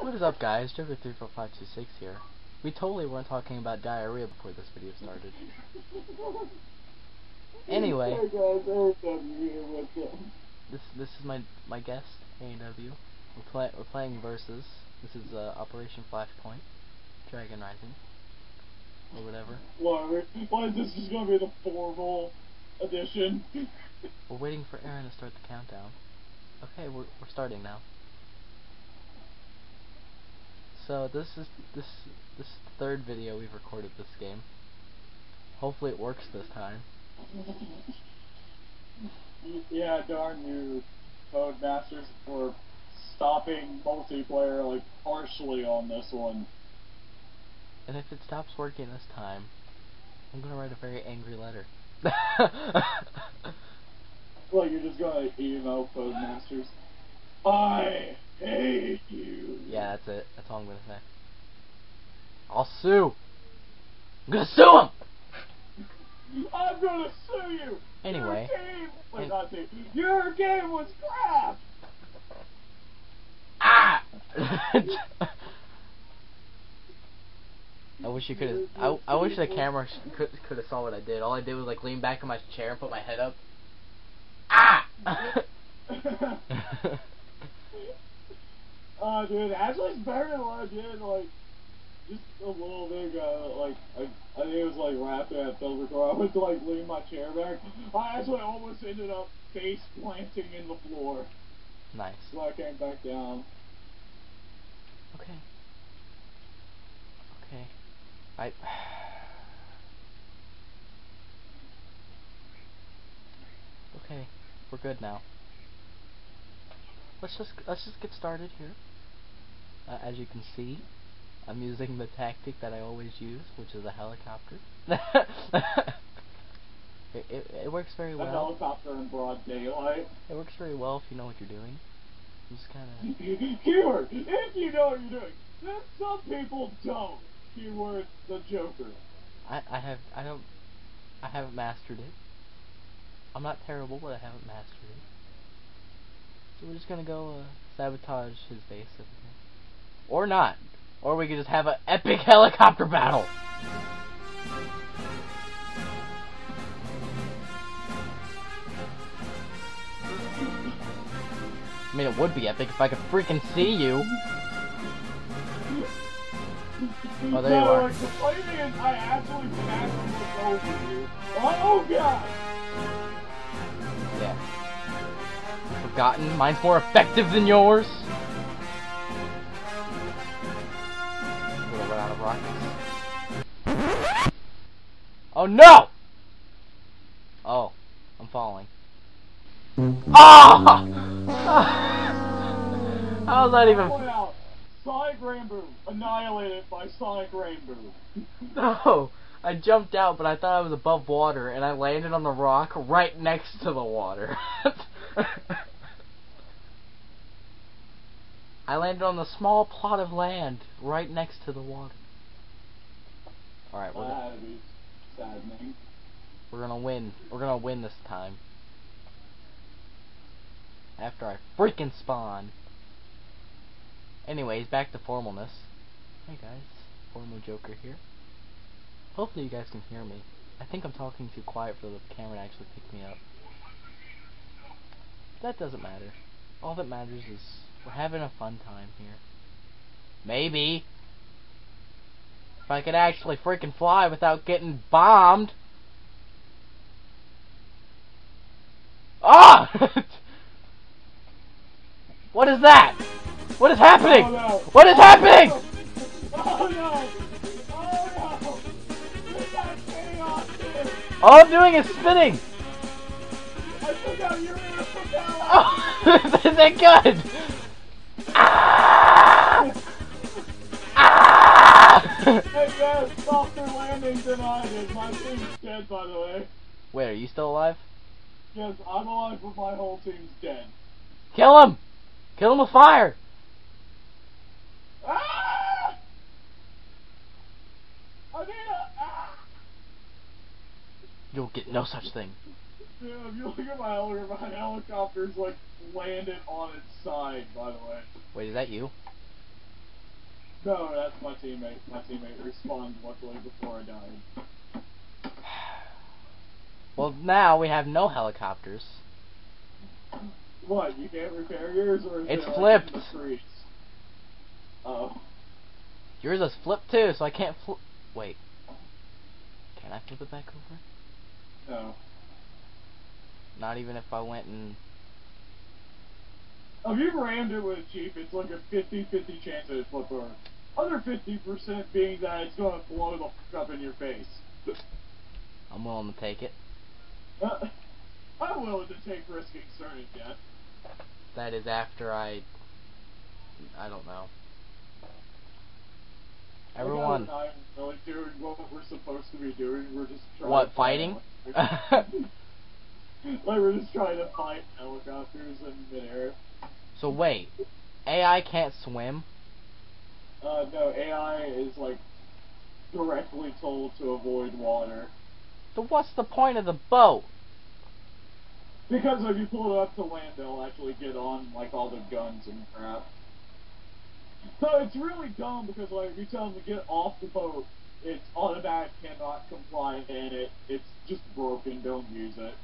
What is up guys, Joker34526 here. We totally weren't talking about diarrhea before this video started. Anyway, Hey guys, AW here with them. this this is my my guest, AW. We're play we're playing versus. This is uh, Operation Flashpoint, Dragon Rising, or whatever. Why, why is this just gonna be the formal edition? We're waiting for Aaron to start the countdown. Okay, we're we're starting now. So this is this this third video we've recorded this game. Hopefully it works this time. yeah, darn you, Codemasters, for stopping multiplayer like partially on this one. And if it stops working this time, I'm gonna write a very angry letter. well, you're just gonna email Codemasters. I hate you. yeah, that's it. That's all I'm gonna say. I'll sue. I'm gonna sue him. I'm gonna sue you. Anyway. Your game, wait, An- Your game was crap. Ah! I wish you could have. I, I wish the camera sh- could could have saw what I did. All I did was like lean back in my chair and put my head up. Ah! uh, dude, actually, it's better than what I did, like, just a little bit ago. Like, I, I think it was, like, right after that film record. I went to, like, lean my chair back. I actually almost ended up face planting in the floor. nice. So I came back down. Okay. Okay. I. okay, we're good now. Let's just let's just get started here. Uh, as you can see, I'm using the tactic that I always use, which is a helicopter. it, it, it works very A well. helicopter in broad daylight. It works very well if you know what you're doing. Just kind of. Keyword, if you know what you're doing. Then some people don't. Keyword, the Joker. I I have I don't I haven't mastered it. I'm not terrible, but I haven't mastered it. So we're just gonna go uh, sabotage his base or not, or we could just have an epic helicopter battle. I mean, it would be epic if I could freaking see you. Oh, there you are. The funny thing is, I actually passed over you. Oh, oh, God! Yeah. Forgotten? Mine's more effective than yours. Oh no! Oh, I'm falling. Ah! How was that even? Point out, Sonic Rainbow annihilated by Sonic Rainbow. No! I jumped out, but I thought I was above water, and I landed on the rock right next to the water. I landed on the small plot of land right next to the water. Alright, we're, That saddening. we're gonna win. We're gonna win this time. After I freaking spawn. Anyways, back to formalness. Hey guys, Formal Joker here. Hopefully you guys can hear me. I think I'm talking too quiet for the camera to actually pick me up. That doesn't matter. All that matters is we're having a fun time here. Maybe. If I could actually freaking fly without getting bombed. Ah! what is that? What is happening? Oh, no. What is happening? Oh, no! Oh, no! Chaos here! All I'm doing is spinning. I took out your inner propellor! Oh, is that good? Hey guys, softer landing than I did. My team's dead, by the way. Wait, are you still alive? Yes, I'm alive, but my whole team's dead. Kill him! Kill him with fire! Ah! I a ah! You'll get no such thing. Dude, if you look at my helicopter, my helicopter's like landed on its side, by the way. Wait, is that you? No, that's my teammate. My teammate respawned luckily before I died. Well, now we have no helicopters. What? You can't repair yours, or It's it flipped. in the streets? Oh. Yours is flipped too, so I can't flip. Wait. Can I flip it back over? No. Not even if I went and. If you rammed it with a Jeep, it's like a 50-50 chance that it flip over. Other 50% being that it's going to blow the fuck up in your face. I'm willing to take it. I'm willing to take risking certain death. That is after I. I don't know. Everyone. Like, I'm not really doing what we're supposed to be doing. We're just trying What, fighting? like we're just trying to fight helicopters in midair. so wait. AI can't swim? Uh, no, AI is like directly told to avoid water. So what's the point of the boat? Because if you pull it up to land, they'll actually get on like all the guns and crap. So it's really dumb because like if you tell them to get off the boat, it's automatic cannot comply and it it's just broken. Don't use it.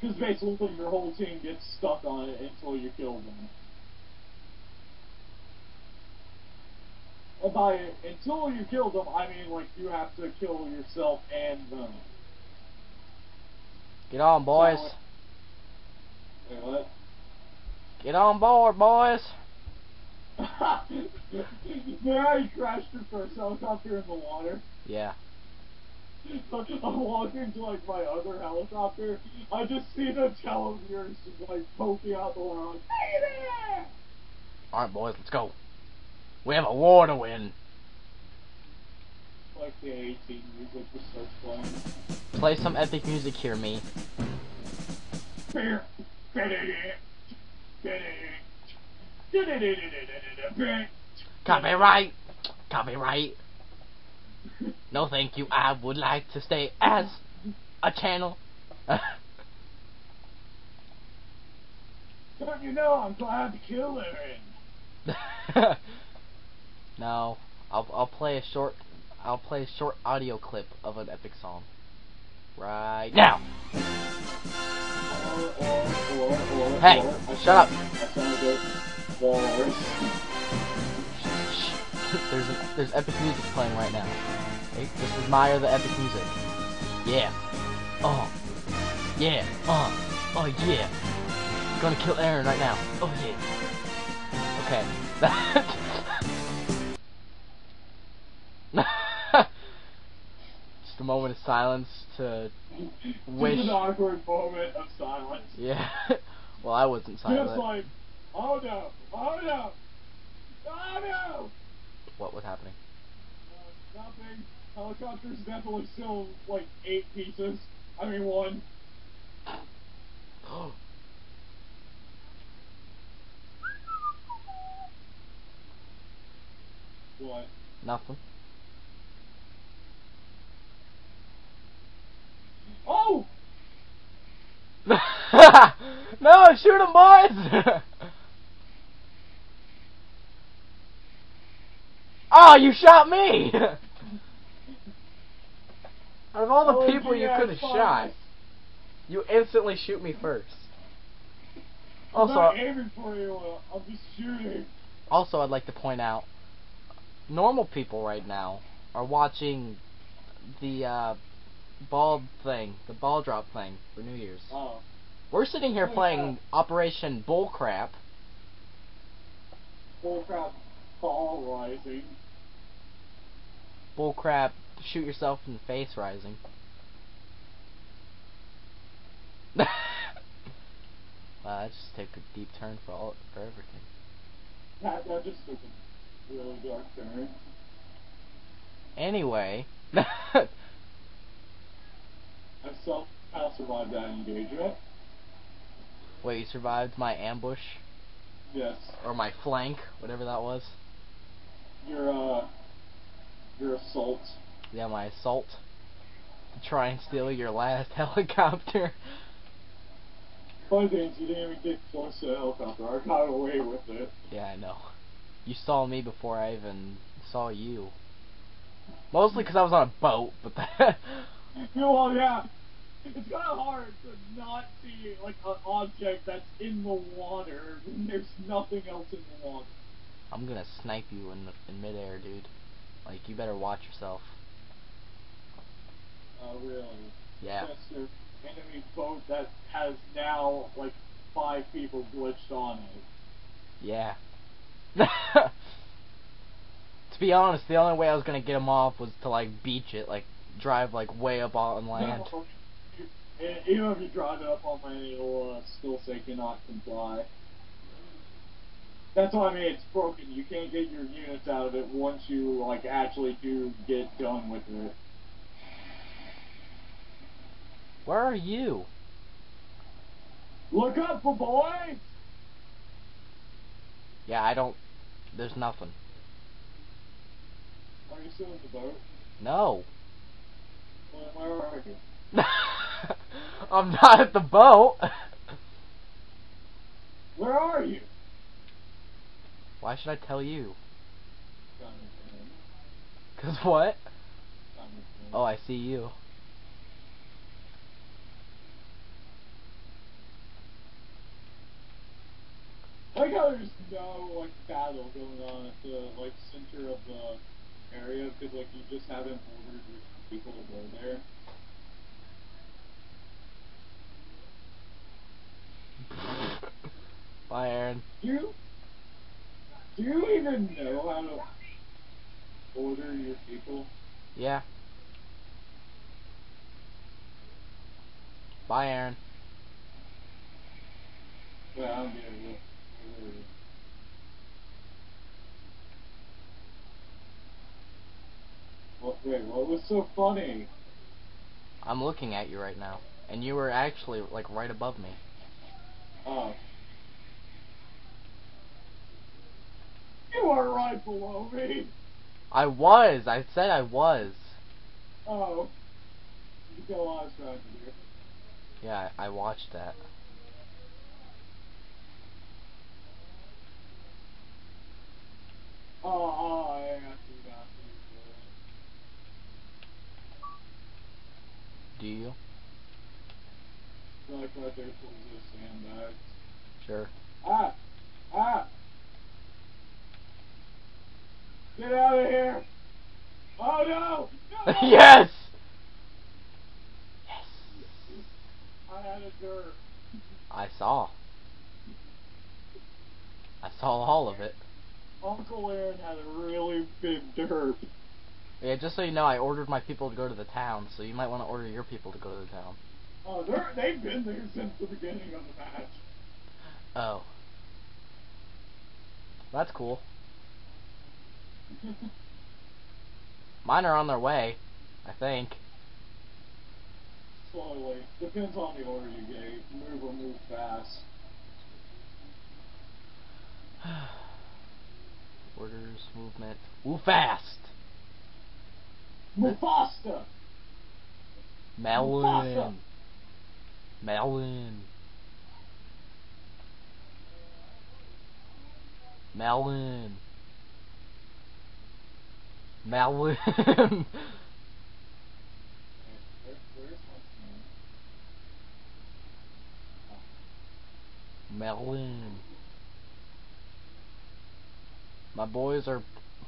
Because basically your whole team gets stuck on it until you kill them. And by until you kill them, I mean like you have to kill yourself and them. Get on, boys. Wait, what? Get on board, boys. there he crashed his first helicopter in the water. Yeah. I'm walking to like my other helicopter. I just see the televiewers just like poking out the. Like, hey there! Alright, boys, let's go. We have a war to win. Like the 18 music just starts playing. Play some epic music here, me. Copyright! Copyright! No, thank you. I would like to stay as a channel. Don't you know I'm glad to kill her? no, I'll I'll play a short I'll play a short audio clip of an epic song. Right now. Hey, shut up. There's a, there's epic music playing right now. Okay, just admire the epic music. Yeah. Oh. Yeah. Uh. Oh yeah. Gonna kill Aaron right now. Oh yeah. Okay. moment of silence to wish. Just an awkward moment of silence. Yeah. well, I wasn't Just silent. like, oh no, oh no, oh no! What was happening? Uh, nothing. Helicopter's definitely still like eight pieces. I mean one. What? Nothing. Oh! no, shoot him, boys! oh, you shot me! Out of all the Oh, people you could have shot, you instantly shoot me first. Also, not aiming for you. uh, I'm just shooting. also, I'd like to point out, normal people right now are watching the uh, ball thing, the ball drop thing for New Year's. Oh. We're sitting here playing Operation Bullcrap. Bullcrap ball rising. Bullcrap, shoot yourself in the face rising. wow, that just took a deep turn for all for everything. That, that just took a really dark turn. Anyway, I somehow survived that engagement. wait, you survived my ambush Yes. or my flank, whatever that was. Your, uh, your assault. Yeah, my assault to try and steal your last helicopter. Funny thing is, you didn't even get close to the helicopter. I got away with it. Yeah, I know. you saw me before I even saw you. Mostly because I was on a boat, but that. well, oh, yeah. It's kind of hard to not see like an object that's in the water when there's nothing else in the water. I'm gonna snipe you in the, in midair, dude. Like you better watch yourself. Oh, really? Yeah. An enemy boat that has now like five people glitched on it. Yeah. to be honest, the only way I was gonna get him off was to like beach it, like drive like way up on land. No, even if you drive it up on land, it'll uh, still say cannot comply. That's what I mean. It's broken. You can't get your units out of it once you like actually do get done with it. Where are you? Look up, for boys. Yeah, I don't. There's nothing. Are you still in the boat? No. Where are you? I'm not at the boat. Where are you? Why should I tell you? Cause what? Oh, I see you. I like how there's no like battle going on at the like center of the area because like you just haven't ordered your people to go there. Bye, Aaron. Do you do you even know how to order your people? Yeah. Bye, Aaron. Well, I don't get it. What- What, wait, what was so funny? I'm looking at you right now, and you were actually like right above me. Oh. You are right below me. I was. I said I was. Oh. You got a lot of trying to. Yeah, I, I watched that. Oh, oh, yeah, I see that. Do you? Like right there towards the sandbags. Sure. Ah! Ah! Get out of here! Oh no! No! yes. Yes. I had a dirt. I saw. I saw all of it. Uncle Aaron had a really big derp. Yeah, just so you know, I ordered my people to go to the town, so you might want to order your people to go to the town. Oh, they're, they've been there since the beginning of the match. Oh. That's cool. Mine are on their way, I think. Slowly. Depends on the order you gave. Move or move fast. Orders, movement. Move fast! Mufasta! Melon. Melon. Melon. Melon. Where, where's? Melon. My boys are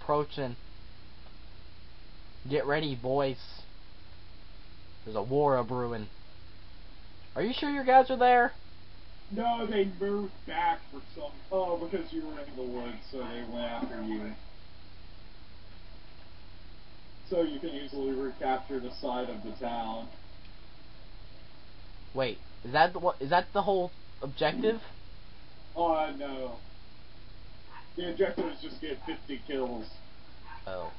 approaching. Get ready, boys. There's a war a brewing. Are you sure your guys are there? No, they moved back for some. Oh, because you were in the woods, so they went after you. So you can easily recapture the side of the town. Wait, is that the what? Is that the whole objective? Oh, no. The objective is just get 50 kills. Oh.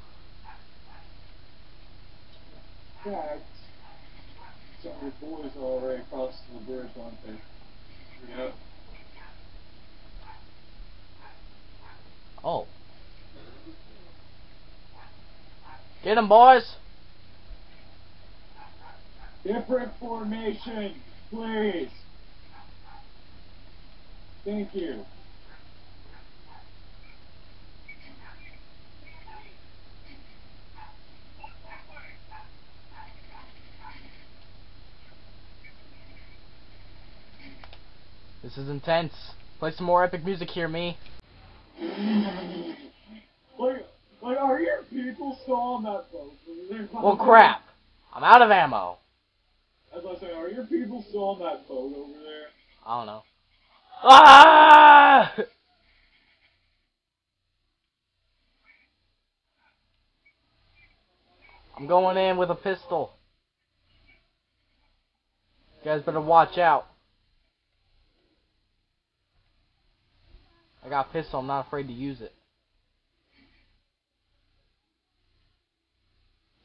Yeah, some of your boys are already across the bridge, aren't they? Yep. Oh. Get 'em, boys. Different formation, please. Thank you. This is intense. Play some more epic music here, me. Like, like, are your people still on that boat? Well, crap. I'm out of ammo. As I say, are your people still on that boat over there? I don't know. Ah! I'm going in with a pistol. You guys better watch out. I got a pistol, I'm not afraid to use it.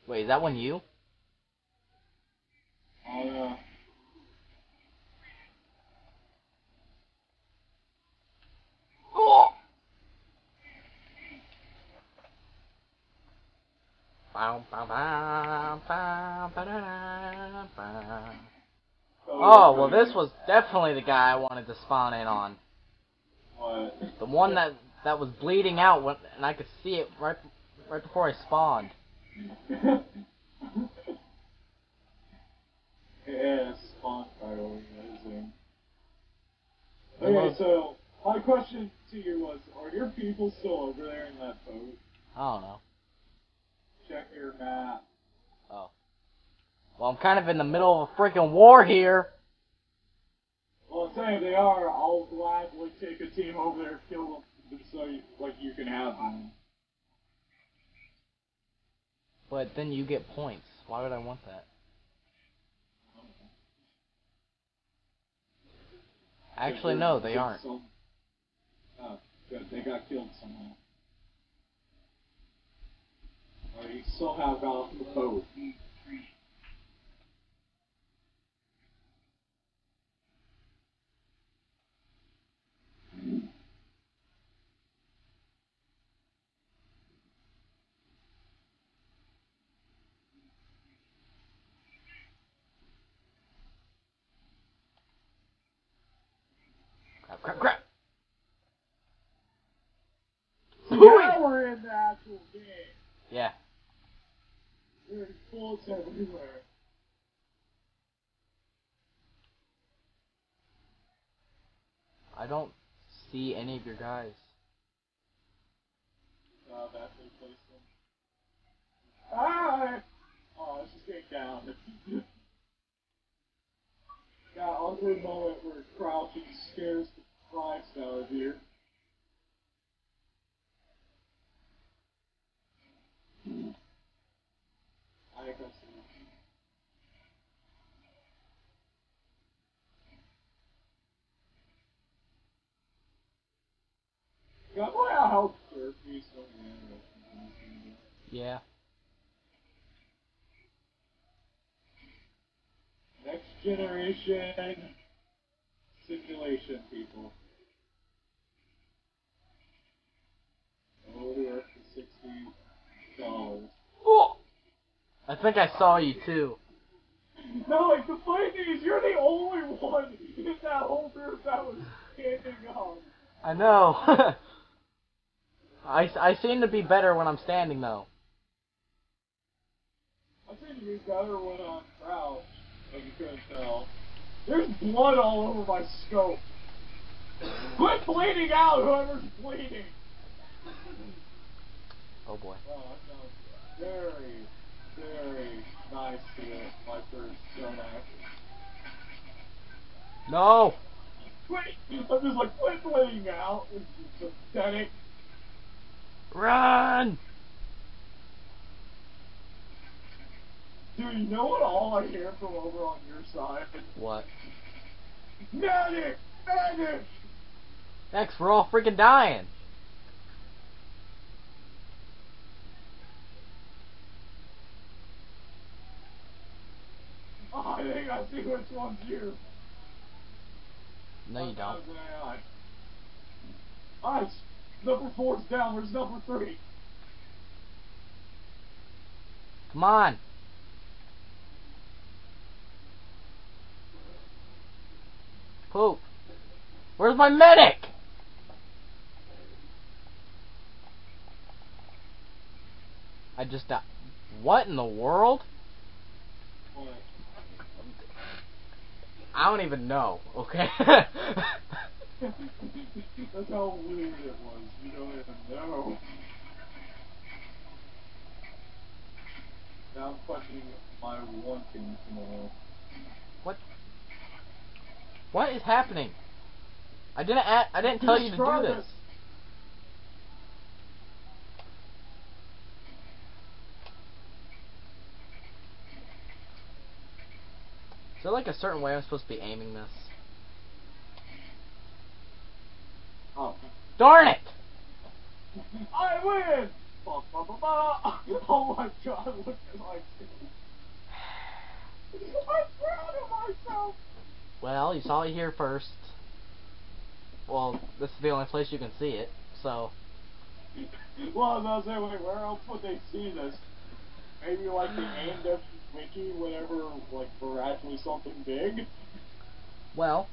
Wait, is that one you? Oh, yeah. Oh! Oh, well this was definitely the guy I wanted to spawn in on. The one that that was bleeding out when, and I could see it right right before I spawned. yeah, spawn Okay, so my question to you was: Are your people still over there in that boat? I don't know. Check your map. Oh. Well, I'm kind of in the middle of a freaking war here. Well, I'm saying if they are, I'll gladly take a team over there, kill them, so you, like you can have them. But then you get points. Why would I want that? Actually, no, they aren't. Some- Oh, good. They got killed somehow. Or you somehow got off the boat. Crap, crap. Now we're in the actual game. Yeah. There's bullets everywhere. I don't see any of your guys. Uh, that's the place them. Ah! Oh, it's just getting down. Got awkward moment where crouching scares the Out of you. I think that's Got my house therapy, so yeah. Yeah. Next generation simulation people. Over sixty dollars. Oh! I think I saw you too. No, like the funny thing is, you're the only one in that whole group that was standing up. I know. I, I seem to be better when I'm standing though. I think you better when I'm crouched, like you couldn't tell. There's blood all over my scope. Quit bleeding out, whoever's bleeding. Oh boy. Very, very nice to get my first stone axe. No! Wait! I'm just like, quit bleeding out. It's just pathetic. Run! Dude, you know what all I hear from over on your side? What? Medic! Medic! Thanks, we're all freaking dying. Oh, I think I see which one's you. No, you don't. Alright, number four's down. Where's number three? Come on. Poop. Where's my medic? I just died. What in the world? What? I don't even know. Okay. That's how weird it was. You don't even know. Now I'm questioning my wanting tomorrow. what? What is happening? I didn't. I didn't tell you to do this. There like a certain way I'm supposed to be aiming this? Oh. Darn it! I win! Ba, ba, ba, ba. Oh my god, look at my I'm proud of myself! Well, you saw it here first. Well, this is the only place you can see it, so. Well, I was gonna say, wait, where else would they see this? Maybe like the AMW wiki, whatever, like for actually something big? Well,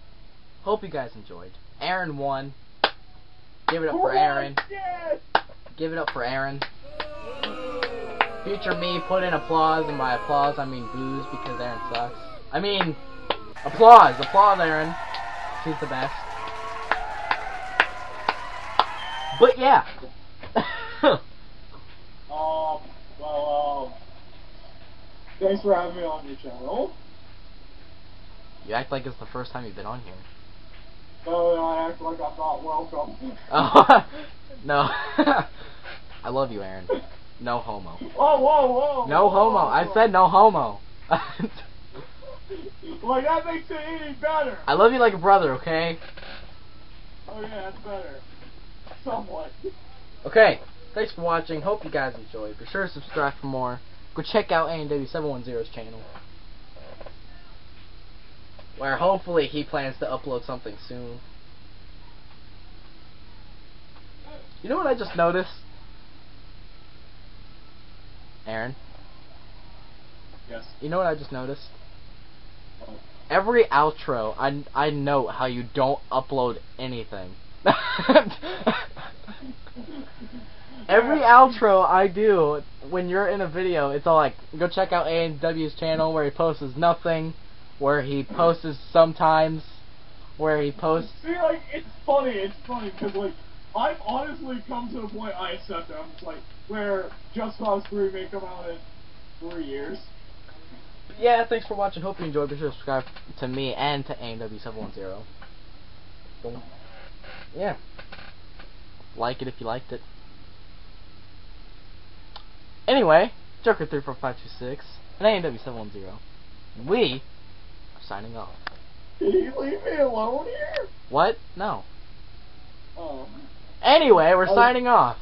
hope you guys enjoyed. Aaron won. Give it up for? Aaron. Yes! Give it up for Aaron. Future me put in applause, and by applause I mean booze because Aaron sucks. I mean, applause, applause, Aaron. She's the best. But yeah. Um, well, um, thanks for having me on your channel. you act like it's the first time you've been on here. No, no, I act like I'm not welcome. Oh, no. I love you, Aaron. No homo. Oh, whoa, whoa! No whoa, homo. I said no homo. Like, that makes it any better. I love you like a brother, okay? Oh, yeah, that's better. Somewhat. Okay, thanks for watching. Hope you guys enjoyed. Be sure to subscribe for more. Go check out ANW710's channel. Where hopefully he plans to upload something soon. You know what I just noticed? Aaron, Yes. you know what I just noticed? Oh. Every outro, I, I note how you don't upload anything. Every outro I do when you're in a video, it's all like, go check out A&W's channel where he posts nothing, where he posts sometimes, where he posts. See, like, it's funny, it's funny, because, like, I've honestly come to the point I accept them, like, where Just Cause 3 may come out in three years. Yeah, thanks for watching. Hope you enjoyed. Be sure to subscribe to me and to ANW710. Yeah. Like it if you liked it. Anyway, Joker34526 and ANW710. We are signing off. Did he leave me alone here? What? No. Oh. Anyway, we're Oh. signing off.